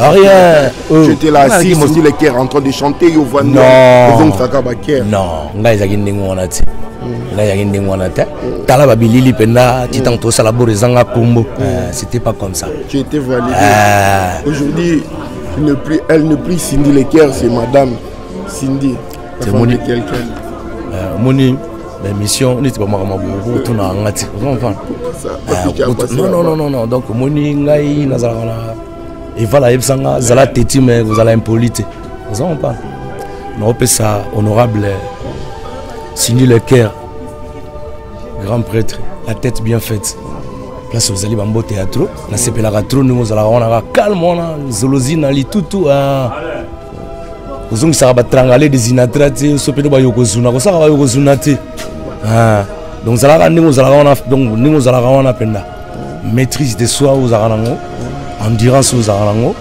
Ah, rien. J'étais là oh. assis, aussi le cœur en train de chanter, yo voit non. Donc ça va cœur. Non, ngai zaki ndingo wana mm. te. Ngai zaki ndingo wana te. Tala ba bilili penda, titan to sala bo rezanga kombo. Mm. Euh, c'était pas comme ça. Tu étais validé. Euh. Aujourd'hui, ne plus elle ne plus Cindy le cœur, c'est madame Cindy. C'est mon quelqu'un. Euh, moni mission neti bamakama bokotuna nga te comprendre non non non non donc moni ngai nazalaka na evala ayebisanga zala teti me kozala impoli te oza kompana naopesa honorable sindi lecaire grand prêtre la tête bien faite. Place ozali bambote ya tro nasepelaka tro ndenge ozalaka wana ka calme wana zolozi na litutu ozongisaka batrangale desinatra te so mpe nde bayokozuna kosaka bayokozuna te donc ozalaka ndenge ozalaka wana donc ndenge ozalaka wana mpenza maîtrise de soi ozalaka nango endurance ozalaka nango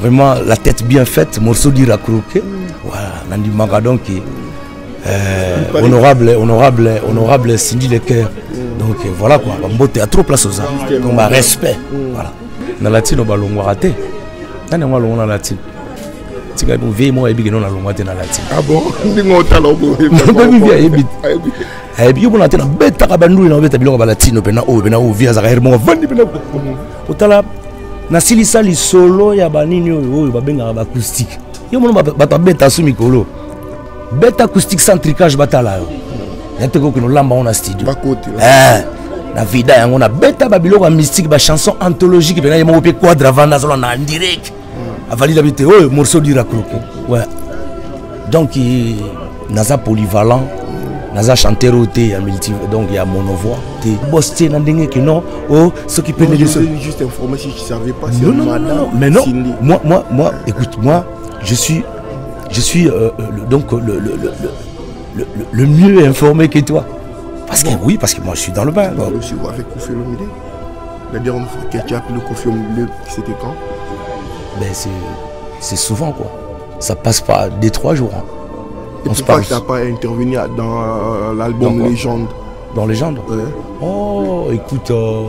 vraiment la tête bien faite morceau dire croqué voilà nandimaka donc euh, honorable honorable honorable cindy lecaire donc voilà quoi bambote ya trop place oza donc barespect voilà. Na latino balongwaka te nani yango alongwa na latino tika vie moko ayebi keno nalongwa te na latino ayebi. Yo mona te nabetaka banduli nabeta biloko balatino mpena oyo mpena oyo vie azaka here moko. Avandi mpena otala nasilisa lisolo ya banini oyo oyo babengaka baacoustique yo mona bato babeta so mikolo. Beta acoustique sans tricage batala yo. Ya te kokende olamba ngo na studio. Na vida yango nabeta babiloko ya mystique bachanson anthologique mpena ye moko mpe quadre avanda azolanda en direct. Avalida bi te oyo morceau dira croke ouais. Donc naza polyvalent naza chanteur oyo te ya multi donc ya monovoix te. Bos te na ndenge ke non? O soki mpe ndenge juste informé si tu savais pas non, non, non, non, mais non. Moi moi moi écoute moi je suis je suis euh, le, donc le, le, le, le, mieux informé que toi. Parce que oui parce que moi je suis dans le bain donc. aussi avec Kofi Olomide. La dernière fois que tu as appelé Kofi Olomide c'était quand? Ben c'est c'est souvent quoi. Ça passe pas des trois jours hein. Et on pourquoi tu n'as pas intervenu dans euh, l'album Légende Dans Légende ouais. Oh, écoute, euh,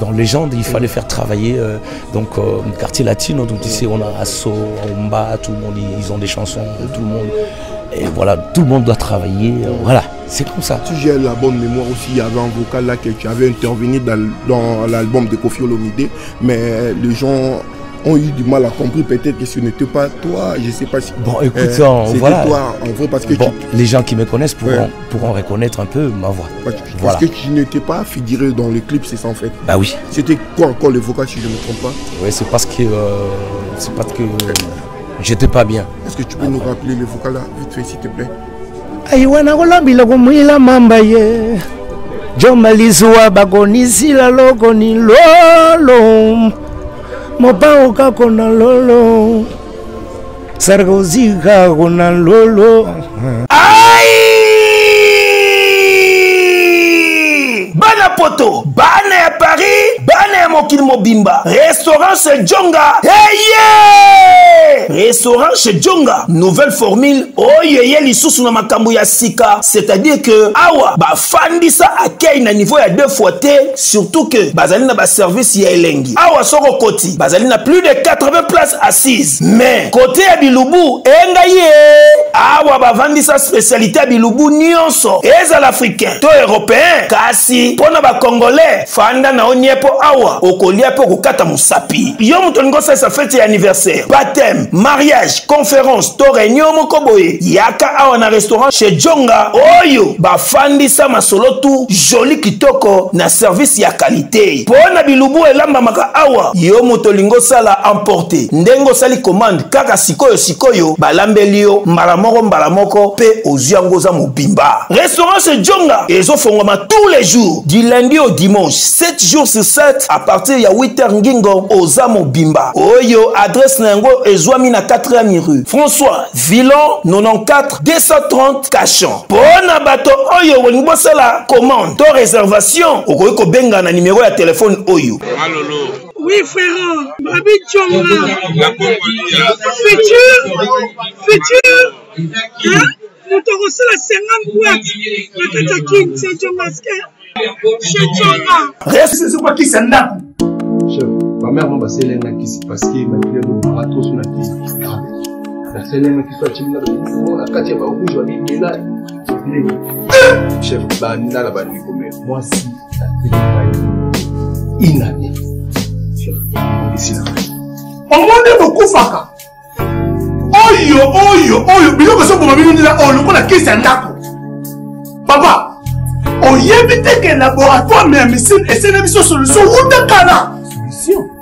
dans Légende, il fallait faire travailler euh, donc euh, quartier latino. Donc ici, on a Asso, Omba, tout le monde, ils ont des chansons, tout le monde. Et voilà, tout le monde doit travailler. voilà, c'est comme ça. Si j'ai la bonne mémoire aussi, il y avait un vocal là que tu avais intervenu dans, dans l'album de Kofi Olomide, mais les gens ont eu du mal à comprendre peut-être que ce n'était pas toi, je ne sais pas si. Bon, écoute, euh, voilà. toi en vrai parce que bon, tu... les gens qui me connaissent pourront, ouais. pourront reconnaître un peu ma voix. Parce, voilà. parce que tu n'étais pas figuré dans le clip, c'est ça en fait. Bah oui. C'était quoi encore le vocal si je ne me trompe pas? Oui, c'est parce que euh, c'est parce que j'étais pas bien. Est-ce que tu peux ah, nous rappeler le vocal là vite fait s'il te plaît? Lolo Mopao ka lolo. Sargosi ka lolo. ¡Ay! Poto. Bana ya paris bana ya mokili mobimba. Restaurant chez jonga eye restaurant chez jonga nouvelle formule. Oyo eye lisusu na makambo ya sika. C'est-à-dire que awa bafandisa akei na niveau ya deux fois te surtout que bazali na baservice ya elengi. Awa soko koti. Bazali na plus de 80 places assises. Mais kote ya bilubu engai ye! Awa bavandisa spécialité ya bilubu nyonso. Ezala africain to européen. Kasi mpo na bacongolais fanda na onie mpo awa okolia mpe okokata mosapi. Yo moto olingi osalisa fete ya anniversaire? Baptême mariage conférence to réunion moko boye. Yaka awa na restaurant chez jonga oyo bafandisa masolo tu joli kitoko na service ya kalite mpo na bilubu elambamaka awa yo moto olingi osala emporte ndenge osali commande kaka sikoyo sikoyo balambeli yo mbala moko mbala moko mpe ozwi yango oza mobimba. Restaurant chez jonga ezofongwama tous les jours lundi au dimanche 7 jours sur 7 à partir ya 8h ngingo oza mobimba. Oyo adresse na yango ezwami na 4e rue. François villon 94 230 cachon mpo na bato oyo bolingi bosala commande. To réservation okoki kobenga na nimero ya telefone oyo. Oui, frère, Babi Tchonga. Futur, futur, hein? moto akosala 50 boîte na kati ya kin chez jongaske chez jonga resisi kwakisa ndako bamere mo baselenga kisi parceke makile lobaka toso na te naselenga kisi acimina na kati ya barouge babimela chef bandala bandiko me mwasi esila omoni bokufaka oyo oyo oyo. Biloko ezoboma bino ndila oyo lokola kisi ya ndako papa oyebi te ke laboratoire ya misine esene biso solution. Wuta kala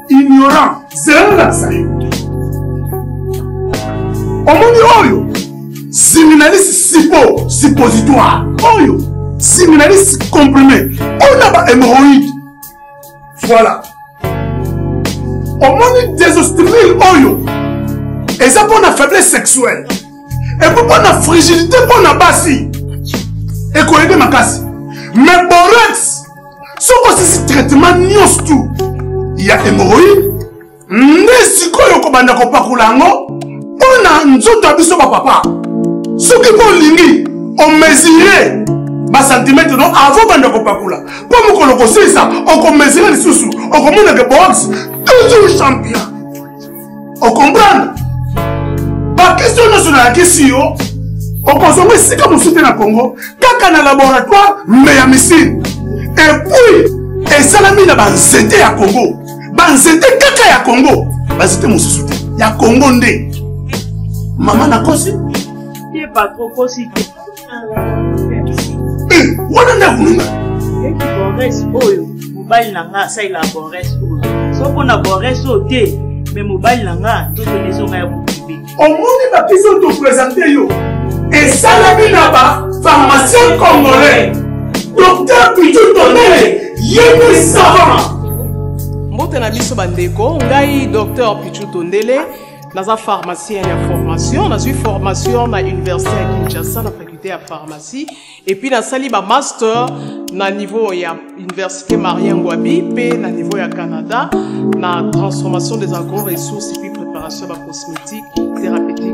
ignorant. Zelelakisa yo omoni oyo siminalisi sipo suppositoire. Oyo siminalisi comprimé. Oyo na bahemoroïde voilà. Omoni désostrimile oyo eza mpo na faiblesse sexuelle. Epo mpo na frigidité mpo na basi. Ekoyede makasi mais borex soki osisi traitement nyonso tu ya hémoroïde nde sikoyo kobanda kopakola yango mpo na nzoto ya biso bapapa soki mpo olingi omesure basantimetre no avant banda kopakola mpo mokolo kosilisa okomesure lisusu okomonake box toujours champion. Okomprendre bakestio nyonso nayakisi yo okozonga esika mosusu te na congo. Kaka na laboratoire me ya misine epuis esalami na banzete ya congo. Banzete kaka ya congo. Banzete mosusu te ya congo nde. Mama nakosi wana nde akununga oyo mobali na nga asalela bores oyo so mpo na bores oyo te me mobali na nga tozona ezonga ya mokibe omoni bapesi oyo topresente yo esalami na bapharmacien congolais. Docteur pitu tonele yemi savant. Mbote na biso bandeko ngai docteur pichu tondele naza pharmacien ya formation nazwi formation na université ya kinshasa na faculté ya pharmacie. Epuis nasali bamaster na niveau ya université marien ngwabi mpe na niveau ya canada na transformation des agro ressources epuis préparation ya bacosmétique thérapeutique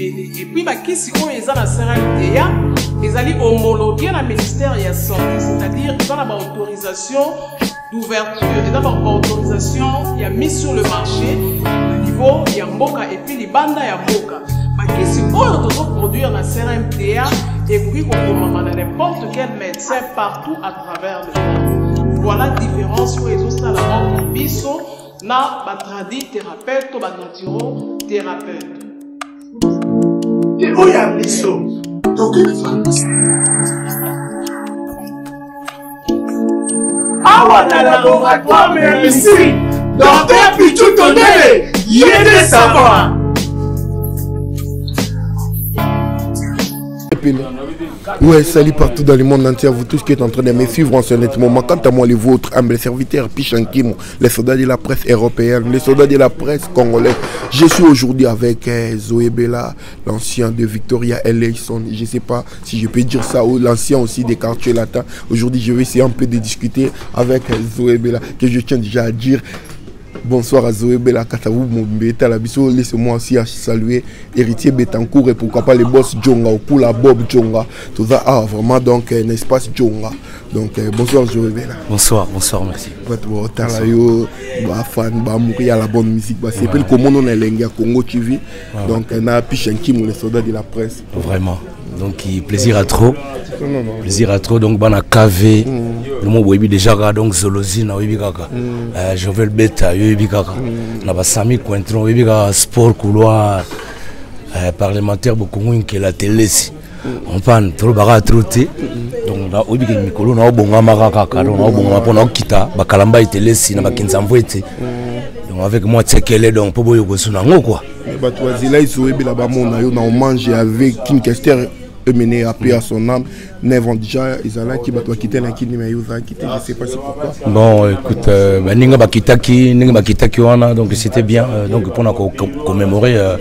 ebele epuis bakisi oyo eza na crmta ezali homologué na ministère ya santé c'est-à-dire eza na baautorisation d'ouverture. Eza baautorisation ya mise sur le marché na niveau ya mboka epuis libanda ya mboka. Bakisi oyo tozoproduire na crmta ekoki kokomama na n'importe quel médecin partout à travers le monde. Voilà différence oyo ezosala entre biso na batradi thérapeute to banaturo-thérapeute oyo ya biso. Tokoki pharmacie awa na laboratoire ya misiri. Docteur pichu tondele yede savant Ouais, salut partout dans le monde entier, vous tous qui êtes en train de me suivre en ce net moment. Quant à moi, les vôtres, humbles serviteurs, les soldats de la presse européenne, les soldats de la presse congolais. Je suis aujourd'hui avec euh, Zoé Bella, l'ancien de Victoria Eleison. Je ne sais pas si je peux dire ça, ou l'ancien aussi des quartiers latins. Aujourd'hui, je vais essayer un peu de discuter avec euh, Zoé Bella, que je tiens déjà à dire. Bonsoir à Zoé Bella Katabou Mbeta Labiso. Laissez-moi aussi à saluer Héritier Betancourt et pourquoi pas les boss Djonga, Okula Bob Djonga. Tout ça, ah, vraiment donc un espace Djonga? Donc euh, bonsoir Zoé Bella. Bonsoir, bonsoir, merci. Tala yo, ba fan, ba mourir à la bonne musique. Bah, c'est plus comment on est Congo TV. Donc on a Pichankim, les soldats de la presse. Vraiment. Donc plaisir à trop. Plaisir à trop. Donc bana KV. Le mot boyebi déjà donc Zolozi na oyebi kaka. Jovel Beta oyebi kaka. Na ba Sami Cointron oyebi kaka sport couloir euh, parlementaire bokongo nkela telesi. On parle trop baka trop te. Donc oyebi ke mikolo na obongama kaka donc na obongama okita bakalamba etelesi na bakinzambo ete. Donc avec moi tsekele donc po boyo bato bazela bamona yo na hommage avec kester mené à paix à son âme. Nevan déjà ezalaki bato bakitelaki ndima ye ozalaki te je sais pas c'est pourquoi. Bon écoute euh, bah, ndenge bakitaki ndenge bakitaki wana donc c'était bien euh, donc mpona ko- ko- commémorer euh,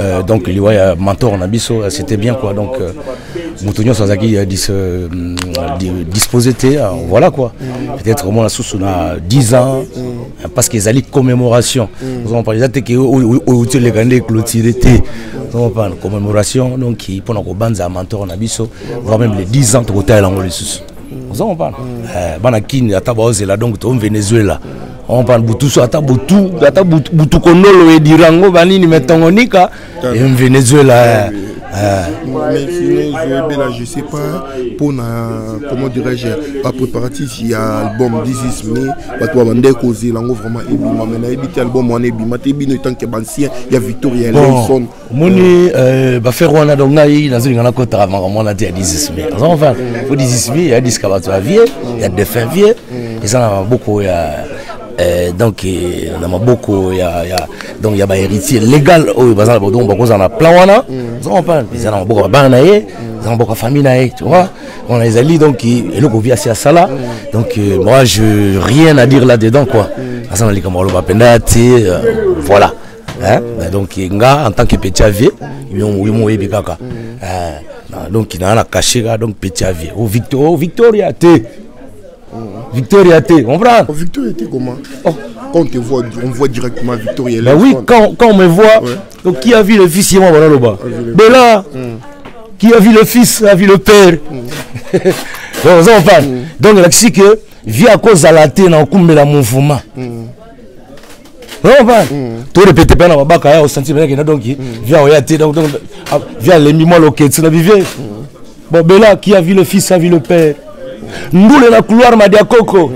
euh, donc liwa ya mentor na biso euh, c'était bien quoi. Donc euh, moto nyonso azalaki euh, dis, euh, di- disposé euh, voilà quoi. Peut-être omona susu na 10 ans euh, parce que ezali commémoration. Ozompa eza te ke oyo outi oleka nde clôture te ozomopana commémoration donc mpona kobanza ya mentor na biso voire même les 10 ans tokotalela yango lisusu oza kompana bana kini ata baozela donc to venezuela ompana butu so ata butu ata butu butu kondolo edirango banini me ntongo nika venezuela mais sinon zoyebela je sais pas mpona comment dirais-je bapréparatif ya album this is me bato babandai kozela yango vraiment ebima me nayebi te album wana ebima te bino etanke bancien ya victoria bon elson omoni bafere wana donc ngai nazolinga nakotaka makambo wana te ya disismi oza kompana po disismi ya diska bato ya vie ya defin vie eza na maboko ya Eh, donc na maboko ya, ya, donc ya bahéritier légal oyo baza na donc bakozala na plan wana oza comprendre eza na maboko ya bana na ye eza na maboko ya famille na ye tu vois. On ezali donc eloko vi asi asala donc euh, moi je rien à dire là dedans quoi aza na likambo aloba mpenza ya te voilà. Hein? Mais donc nga en tant que petit avier yo mo oyebi kaka donc naa na caché kaka donc petit avier. O victor o victoria te victoria te comprendre Oh, victoria était comment oh. quand on te voit on voit directement victoria Ben oui, quand, quand on me voit, Ouais. donc qui a vu le fils, moi, voilà le bas. Mais là, qui a vu le fils, a vu le père. Donc, ça, on parle. Donc, là, c'est que, via à cause de la tête, on a la mouvement. On parle. Tout répété, pendant la bac, au senti, mais donc, via donc, ah, via tu l'as vu. Bon, ben là, qui a vu le fils, a vu le père. ndulela couloir madiakoko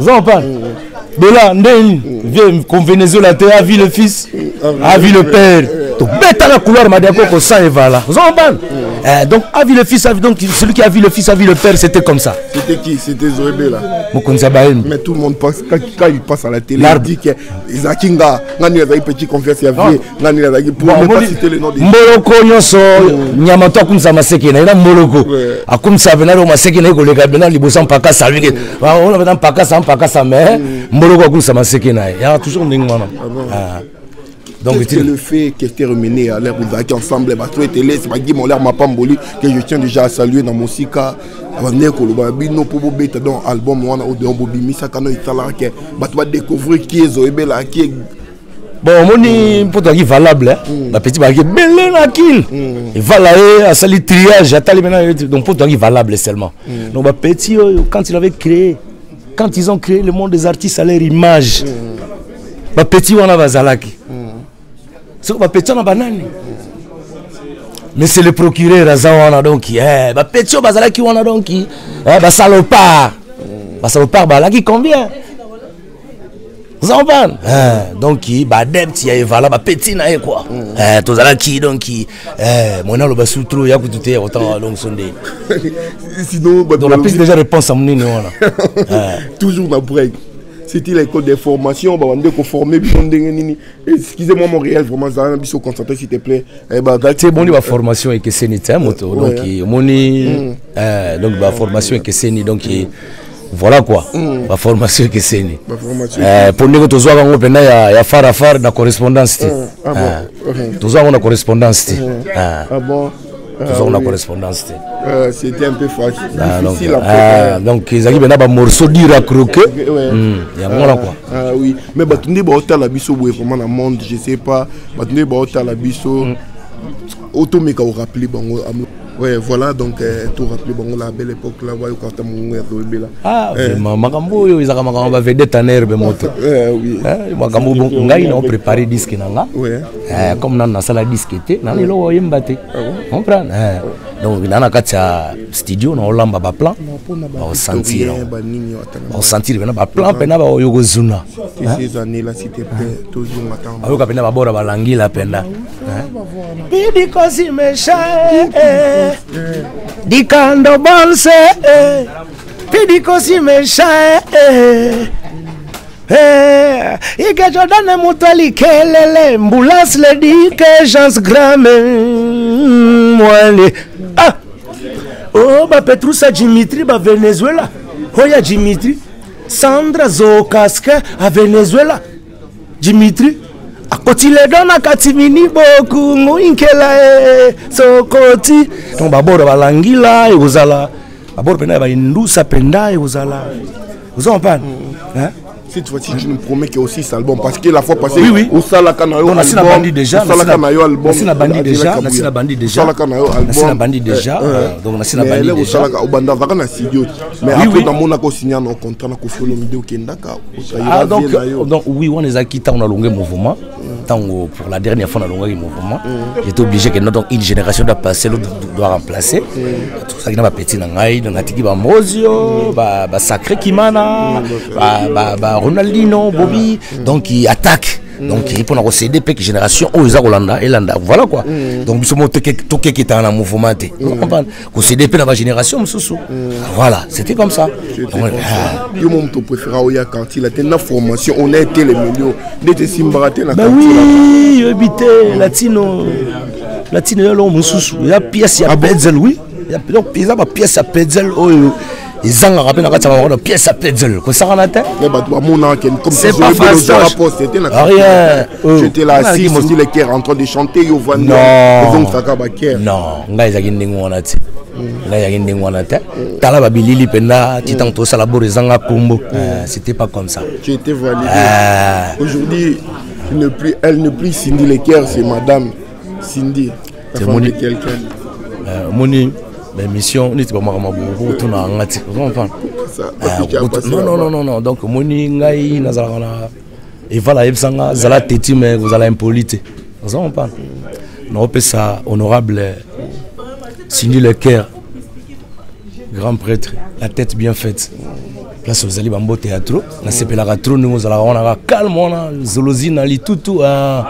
oza comprendre dola ndeni. Vie convenezola te avi le fils avi le père. À la couloir, parle. Eh, donc, a vu le fils, donc, celui qui a vu le fils, a vu le père, c'était comme ça. c'était qui? C'était zoebe là. Mokonza Bahem. mais tout le monde passe quand, quand il passe à la télé il dit que ezalaki nga ngani azalaki petit confiance ya vie azalaki le nom de mboloko nyonso nyama to akumisa maseke na ye na mboloko akumisa pena lo maseke na ye koleka pena liboso mpakasa alwiki ona pena mpakasa mpakasa me mboloko akumisa maseke na ye ya toujours ndenge wana Ah. Donc Qu'est-ce que le fait que c'était remené à l'air vous avez ensemble? Bato etele c'est bagi mon l'air mapamboli que je tiens déjà à saluer dans mosika abandeki koloba. Bino mpo bobeta donc album wana odeon bobimisaka no esalaka ke bato badécouvrir ki ezoyebela ki bon omoni mpo tozalaki valable eh. bapeti bazalaki ebele na kile evala ye asali triage atali mena donc mpo tozalaki valable seulement. Donc bapeti oyo quand il avait créé quand ils ont créé le monde des artistes à leur image bapeti wana bazalaki soko banani? Mais c'est le procureur aza wana donc eh, bapeti oyo bazalaki wana donc eh, basalopard. Basalopard balaki combien? Oza comprendre Eh, donc baadepte ya evala bapeti na ye kua tozalaki donc eh, mwana aloba sutro ya kutu te ya kotanga donc so ndeni donc napesi déjà réponse ya monene wana toujours na break c'était l'école des formations babande koforme bino ndenge nini. Excusez-moi mon réel vraiment zala na biso concentré s'il te plaît. Eh, bazalaki- te eboni baformation ekeseni te moto. Donc omoni eh, donc baformation ekeseni donc voilà quoi. Baformation ekeseni baformation Eh, mpo ndenge tozwaka yango mpena ya ya far afar na correspondance te ah bon. Eh, tozwaka yango na correspondance te Ah na correspondance te Euh, c'était un peu facile Ah, donc, difficile à ah, donc ezalaki mpena bamorceau dur à croquer. Ouais. Mm, yango wana quoi. Ah oui, mais bato nde baotala biso boye vraiment na monde je sais pas. Bato nde baotala biso. Otomeka bango am- ouais voilà donc euh, torappele bango la belle époque là bayokata mongo ya zoyebela Ah, vraiment, makambo oyo ezalaka makambo bavedete en herbe moto Eh, oui. Eh, makambo bo ngai na oprépare disque na nga ouais. Eh, comme nanu nasala disque te nanu eloko oyemba te comprendre Eh, donc nana kati ya studio naolamba baplan baosentire mpenza baplan mpena baoyo kozuna bayoka mpena babora balangila mpena pidikosimesha dikando bonse pidikosimesha ike jordane moto alikelele mbulance ledike jans grame mwale ah. Oh, o bapetrusa dimitri bavenezuela oya oh, dimitri. Sandra zokaske avenezuela dimitri. Akotiledonaka timini bokungu inkela e sokoti donc baboro balangila ekozala baboro mpenda ya baindusa mpenda ekozala ozokompane Cette fois-ci, tu nous promets qu'il y a aussi cet album. Parce que la fois passée, Oui, oui. au Salaka na yo On a album. bandi déjà, au Salaka na yo na yo donc na studio. Mais Oui, après, oui. accord signé un contrat, na Kofi Olomide, Okendaka, Ah, donc, donc oui, on les a quittés, on a longué mouvement. Tant que pour la dernière fois, a longué mouvement. J'étais obligé que donc, une génération doit passer, l'autre doit remplacer. Tout ça qui n'a petit dans l'aïe, dans la tiki, bah bah Sacré Kimana, bah bah Ronaldinho, Bobby. Donc il attaque. Donc il répond à CDP qui génération oh ils Rolanda et Landa. Voilà quoi. Donc nous sommes tout qui est en mouvement vous comprenez que CDP dans ma génération msusu voilà c'était comme ça. Donc, ah. yo mo moto préféra oya quartier la tena formation on a été les millions. Ndete simbaka te na oui, yoyebi te latino. Latino yo eloko mosusu eza pièce ya pedzel oui. Donc eza bapièce ya pedzel oyo ezangaka mpe na kati ya bango pièce ya pedzel kosakana te? Na Non. ngai ezalaki ndenge wana te ngai ezalaki ndenge wana te tala babilili mpenza titango tosala boro ezanga kombo. Eh, c'était pas comme ça. Tu étais validé. Ah. aujourd'hui elle ne plus elle ne plus Cindy Lecker c'est madame Cindy C'est mon- quelqu'un. Eh, mais mission neti bamakama bokotuna yanga te ozokomprendre donc omoni ngai nazalaka na eval ayebisanga zala teti me kozala impoli te ozo comprendre naopesa honorable sini le caire grand prêtre la tête bien faite. Place ozali bambote ya tro nasepelaka tro ndenge ozalaka wana calme wana zolozi na litutu ah.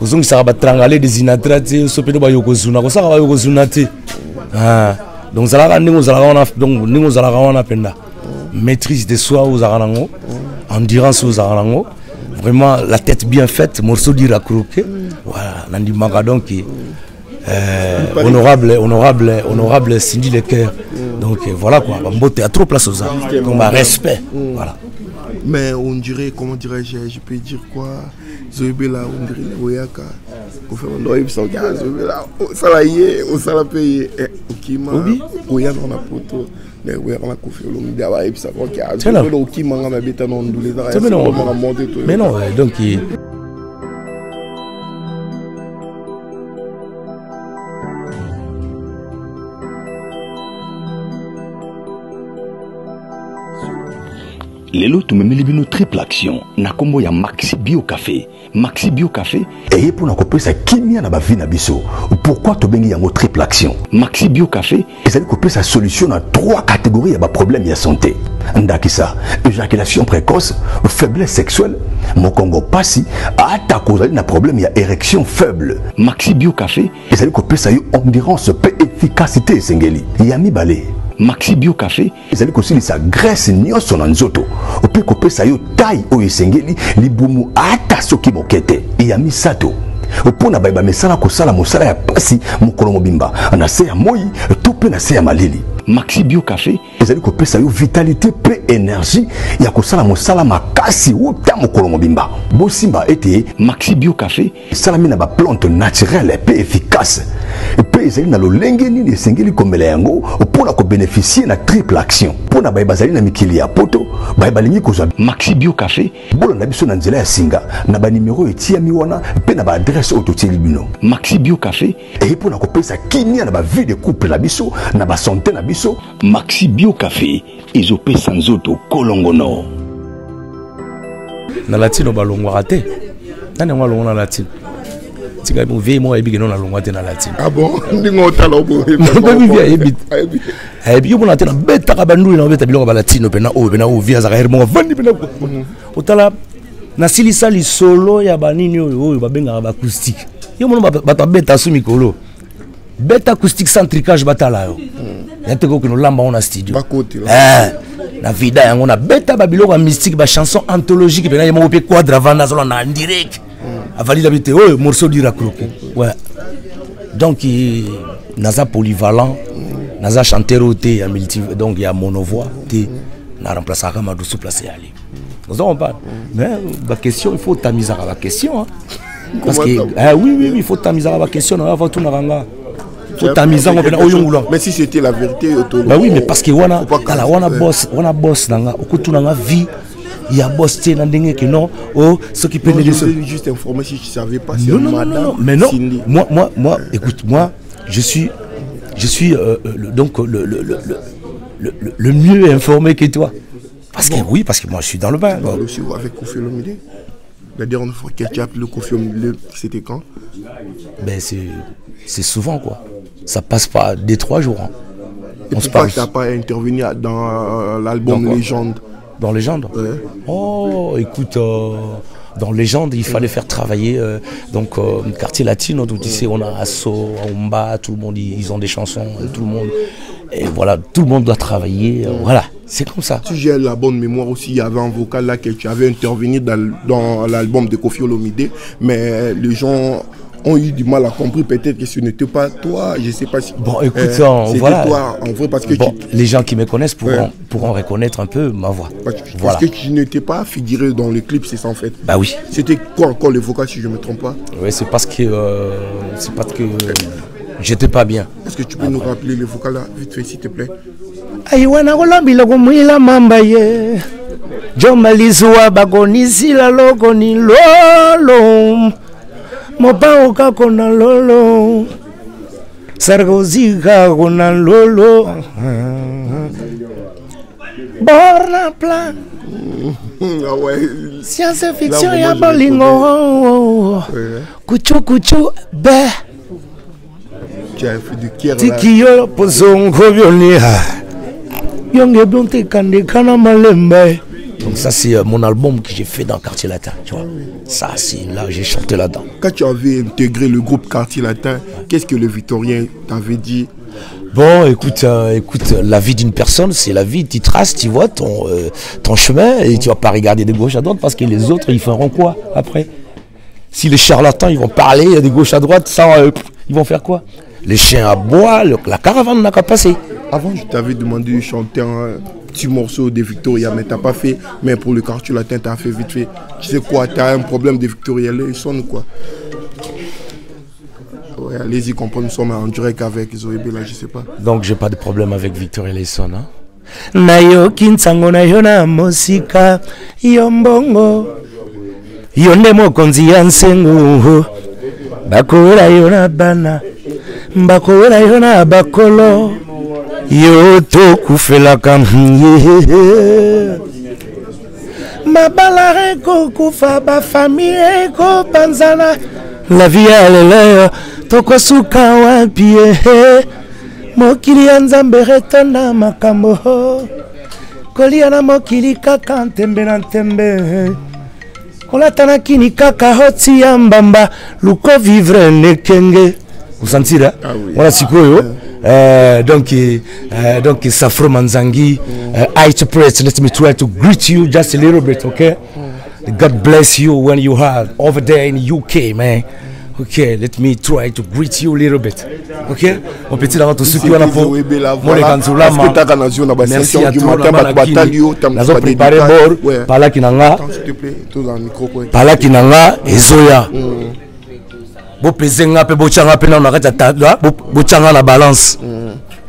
ozongisaka batrangale desinatra te so pene bayokozuna kosaka bayokozuna te wana donc wana mpenza maîtrise de soi ozalaka nango endurance ozalaka nango vraiment la tête bien faite morceau dire croqué voilà nandimaka donc euh, honorable honorable honorable Cindy Lecker donc euh, voilà quoi bambote à trop place aux arts. Donc bah, respect voilà mais on dirait comment dirais-je je peux dire quoi? Zoyebela on dirait le oyaka. Kofema ndo oyebisa oki ah zoyebela osala ye osala mpe ye Eh, okima oyaka na poto mais oyaka na kofi olomide abayebisaka oki ah lelo tumemeli bino triple action na nkombo ya maxi bio café. Maxi bio café eye mpo na kopesa kimia na bavi na biso. Pourkui tobengi yango triple action? Maxi bio café ezali kopesa solution na trois catégorie ya baproblème ya santé. Ndakisa éjaculation précoce faiblesse sexuelle mokongo pasi ata kozali na problème ya érection faible. Maxi bio café ezali kopesa yo endurance mpe efficacité esengeli. Ya mibale maxi bio café. Ezali kosilisa graisse nyonso na nzoto. Mpe kopesa yo tai oyo esengeli libumu ata soki moke te ya misato. Mpo na bayeba misala kosala mosala ya pasi mokolo mobimba. Na se ya moi to mpe na se ya malili. Maxi bio café. Ezali kopesa yo vitalité mpe énergie ya kosala mosala makasi wuta mokolo mobimba. Bosimba ete maxi bio café. esalami na baplante naturele mpe efficace mpe ezali na lolenge nini esengeli komela yango mpo na kobénéficie na triple action? Mpo na baye bazali na mikili ya poto baye balingi kozwa maxi bio café. Bolanda biso na nzela ya singa na banimero etiami wana mpe na baadresse oyo totieli bino. Maxi bio café. Eye mpo na kopesa kimia na bavie de couple na biso na basante na biso. Maxi bio café ezopesa nzoto kolongono. Na latino balongwaka te. Nani yango alongwa na latino tika vie moko ayebi keno nalongwa te na ndenge otala babivi ayebi ayebi yo mona te nabetaka banduli na obeta biloko balatino mpena oyo mpena oyo vi azaka here moko avandi mpena otala nasilisa lisolo ya banini oyo oyo babengaka baacoustique yo mona bato babeta su mikolo beta acoustique sans tricage batala yo. Ya te kokende olamba ngo na studio. Eh, na vida yango nabeta babiloko ya mystique bachanson anthologique mpena ye moko mpe quadre avanda azolanda en direct avalida bi te oyo morceau dira croqué ouais. Donc naza polyvalent naza chanteur oyo te ya multi donc ya monovoix te na remplaçaka madusu place ya ali oza comprendre mais baquestion il faut otamisaka baquestion hein. parce que eh, oui oui oui il faut otamisaka baquestion na ava tunaka nga mpena Mais si c'était la vérité, bah oui mais parce que wana tala wana boss wana boss na nga okutuna nga vie ya boss te na ndenge ke non o soki je liso voulais juste informer si je savais pas. Non, non, madame non, non, mais non. Cindy. Moi, moi, moi, écoute, moi, je suis, je suis euh, euh, le- donc le, le, le, le, le- le mieux informé que toi. Parce que oui, parce que moi, je suis dans le bain. Parles aussi avec Kofi Olomide. La dernière fois que tu as appelé Kofi Olomide, c'était quand? Ben c'est, c'est souvent quoi. Ça passe pas des trois jours. hein. Et On se parle tu n'as pas intervenu dans euh, l'album Légende? Dans Légende. Oh, écoute. euh, dans Légende, il fallait faire travailler euh, donc euh, quartier latino. Donc sais, on a Asso, Omba, tout le monde, ils ont des chansons, tout le monde. Et voilà, tout le monde doit travailler. euh, voilà, c'est comme ça. Si j'ai la bonne mémoire aussi, il y avait un vocal là que tu avais intervenu dans l'album de Kofi Olomide, mais les gens ont eu du mal à comprendre peut-être que ce n'était pas toi, je sais pas si... Bon, écoute, Euh, hein, c'était voilà. toi, en vrai, parce que Bon, tu... les gens qui me connaissent pourront, Ouais. pourront reconnaître un peu ma voix. Parce que, Voilà. parce que tu n'étais pas figuré dans le clip, c'est ça en fait. Bah oui. C'était quoi encore le vocal si je ne me trompe pas? Ouais, c'est parce que euh, c'est parce que j'étais pas bien. Est-ce que tu peux nous rappeler le vocal là, vite fait s'il te plaît? Lolo mopango kona lolo. Sargozi kona lolo. Borna plan. Science fiction ya bolingo. Kuchu kuchu be. Tikiyo pozongo byonia yonge byontekandeka na malemba donc ça c'est euh, mon album que j'ai fait dans Quartier Latin tu vois. Ça c'est là j'ai chanté là-dedans. Quand tu avais intégré le groupe Quartier Latin, qu'est-ce que le Victorien t'avait dit? Bon écoute euh, écoute la vie d'une personne c'est la vie. Tu traces tu vois ton euh, ton chemin et tu vas pas regarder de gauche à droite parce que les autres ils feront quoi après? Si les charlatans ils vont parler de gauche à droite sans euh, ils vont faire quoi? Les chiens à bois le- la caravane n'a qu'à passer Avant, je t'avais demandé de chanter un petit morceau de Victoria, mais t'as pas fait. Mais pour le Quartier Latin, t'as fait vite fait. Tu sais quoi, t'as un problème de Victoria, là, il sonne quoi. Ouais, allez-y, comprendre, nous sommes en direct avec Zoé Bella, je sais pas. donc j'ai pas de problème avec Victoria Lesson hein? nayoki ntango na yo na mosika yo mbongo yo nde mokonzi ya nsengo bakowela yo na bana bakowela yo na bakolo yo tokufelaka ye mabala ekokufa bafamie ekopanzana. La vie ya lelo tokosuka wapi ehe mokili ya nzambe retonda makambo. Kolia na mokili kaka ntembe na ntembe. Kolata na kini kaka hoti ya mbamba. Luko vivre ndekenge osantira Ah wana sikoyo euh, donc euh, donc safro manzangi uh, i to press let me try to greet you just a little bit okay god bless you when you are over there in uk man Okay, let me try to greet you a little bit. Okay? Là, tout ce qui wana po. Ekanzula Parce que t'as nazo na ba Merci 5 à du matin, ba na batali yo, tam Nazo préparer bord. Pala kinanga. S'il te plaît, tout dans le micro quoi. palaki na nga ezoya bopese nga mpe botyanga mpe nano na kati ya botyanga na balance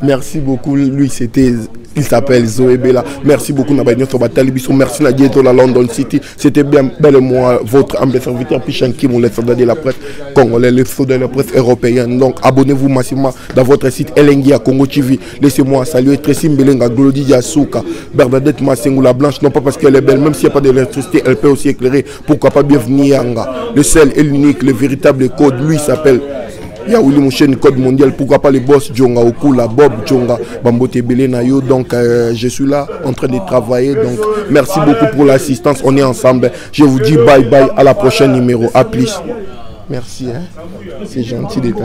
Merci beaucoup. Lui, c'était. Il s'appelle Zoé Bella. Merci beaucoup, Nabagnon Batali Bissou. Merci Nadia la London City. C'était bien bel moi, votre humble serviteur Pichan Kim, les soldats de la presse congolais, les soldats de la presse européenne. Donc, abonnez-vous massivement dans votre site Elengi à Congo TV. Laissez-moi saluer Tracy Mbelenga, Glody Yasuka, Bernadette Massengou, la blanche, non pas parce qu'elle est belle, même s'il n'y a pas d'électricité, elle peut aussi éclairer. Pourquoi pas bienvenue Yanga. Le seul et l'unique, le véritable code, lui s'appelle il y a Willy Mouchen, code mondial, pourquoi pas les boss Djonga, Okula, Bob Djonga, Bambote Belé. Donc euh, je suis là en train de travailler. Donc merci beaucoup pour l'assistance. On est ensemble. Je vous dis bye bye à la prochaine numéro. À plus. Merci. Hein. C'est gentil d'être.